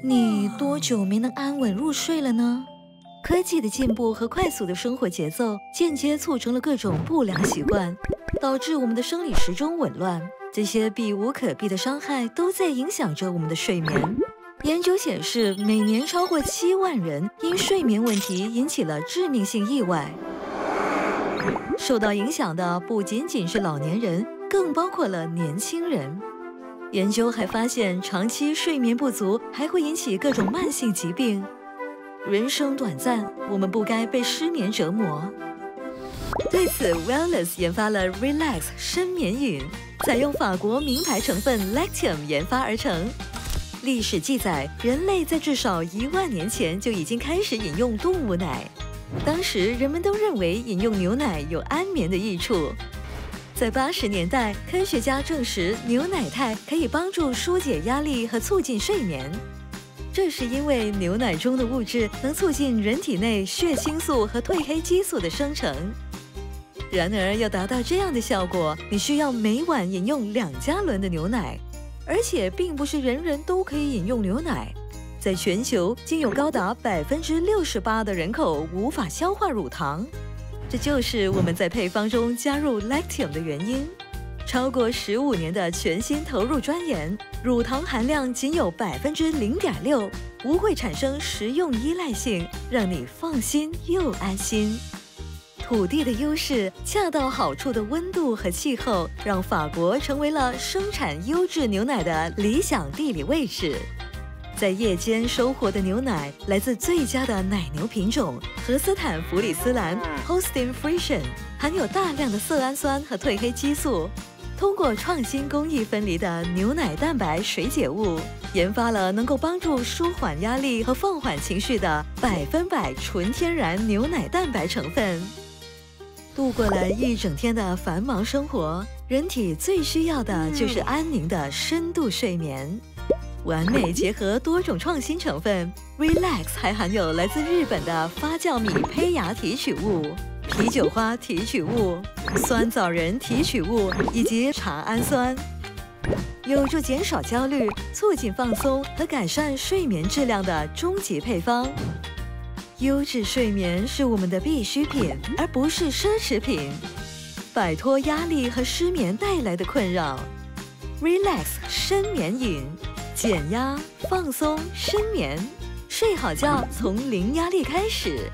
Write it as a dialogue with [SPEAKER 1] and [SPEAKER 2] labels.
[SPEAKER 1] 你多久没能安稳入睡了呢？科技的进步和快速的生活节奏，间接促成了各种不良习惯，导致我们的生理时钟紊乱。这些避无可避的伤害，都在影响着我们的睡眠。研究显示，每年超过七万人因睡眠问题引起了致命性意外。受到影响的不仅仅是老年人，更包括了年轻人。研究还发现，长期睡眠不足还会引起各种慢性疾病。人生短暂，我们不该被失眠折磨。对此，Wellness 研发了 Relax 深眠饮，采用法国名牌成分 Lactium 研发而成。历史记载，人类在至少一万年前就已经开始饮用动物奶。当时人们都认为饮用牛奶有安眠的益处。在八十年代，科学家证实牛奶肽可以帮助疏解压力和促进睡眠。这是因为牛奶中的物质能促进人体内血清素和褪黑激素的生成。然而，要达到这样的效果，你需要每晚饮用两加仑的牛奶，而且并不是人人都可以饮用牛奶。在全球，竟有高达百分之六十八的人口无法消化乳糖。这就是我们在配方中加入 Lactium 的原因。超过十五年的全新投入钻研，乳糖含量仅有百分之零点六，不会产生食用依赖性，让你放心又安心。土地的优势，恰到好处的温度和气候，让法国成为了生产优质牛奶的理想地理位置。在夜间收获的牛奶来自最佳的奶牛品种荷斯坦弗里斯兰 （Holstein Friesian），含有大量的色氨酸和褪黑激素。通过创新工艺分离的牛奶蛋白水解物，研发了能够帮助舒缓压力和放缓情绪的百分百纯天然牛奶蛋白成分。度过了一整天的繁忙生活，人体最需要的就是安宁的深度睡眠。完美结合多种创新成分，Relax 还含有来自日本的发酵米胚芽提取物、啤酒花提取物、酸枣仁提取物以及茶氨酸，有助减少焦虑、促进放松和改善睡眠质量的终极配方。优质睡眠是我们的必需品，而不是奢侈品。摆脱压力和失眠带来的困扰，Relax 深眠饮。减压、放松、失眠，睡好觉从零压力开始。